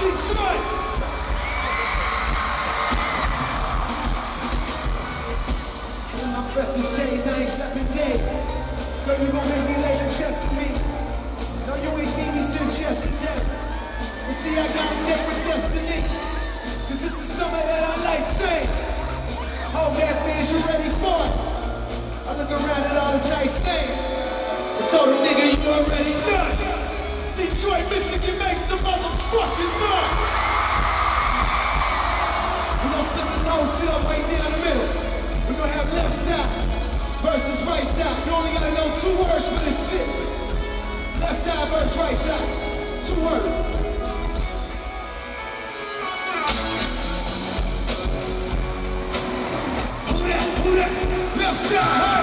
fucking shit! Dressing shades, I ain't sleeping dead. Girl, you gon' make me lay the chest of me. No, you ain't seen me since yesterday. But see, I got a date with destiny. Cause this is summer that I like say. Oh, ass me, is you ready for it? I look around at all this nice thing. I told a nigga, you already know. Right side. You only gotta know two words for this shit. Left side versus right side. Two words. Who that? Who that? Left side,